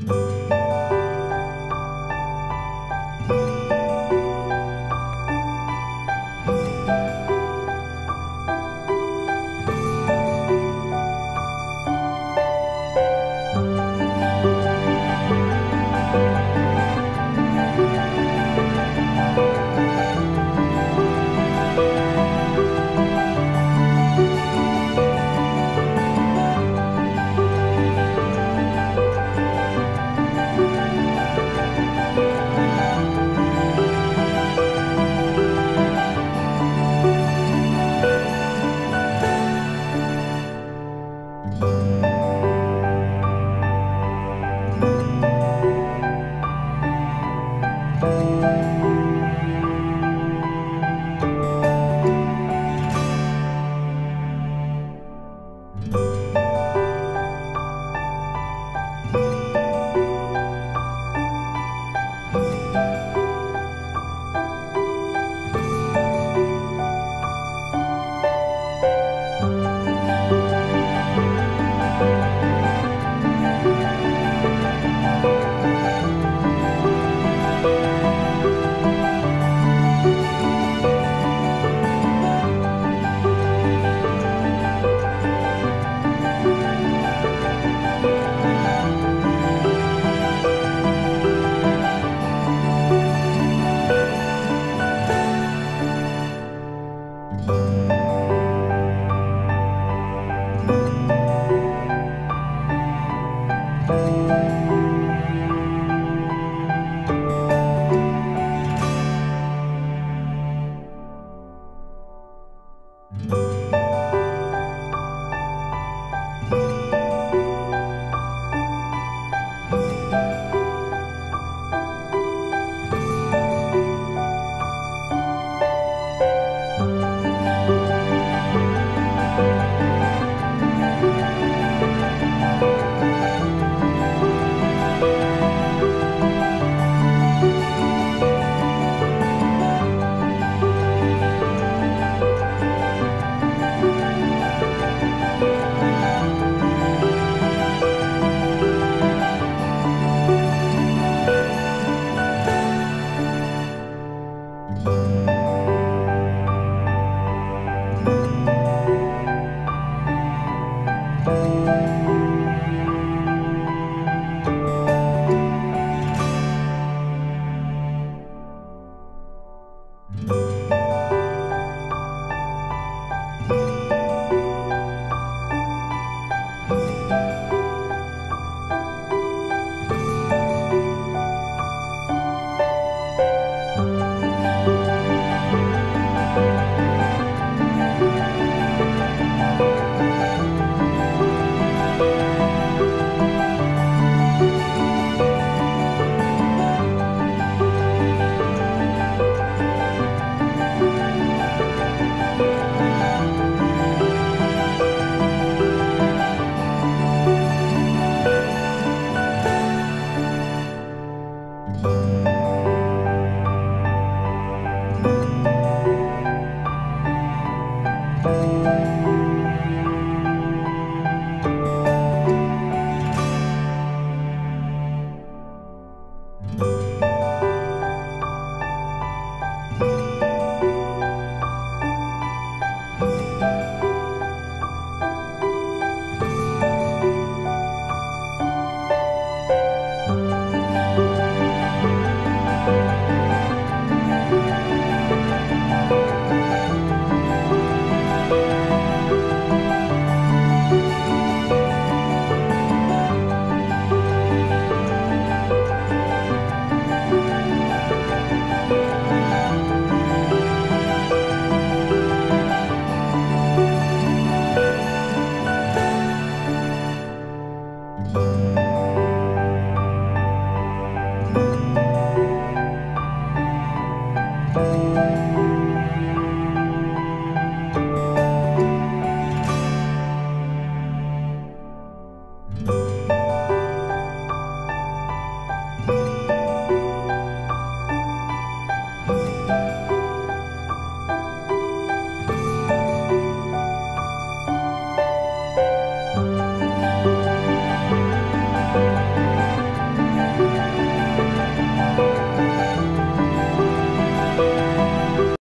you Música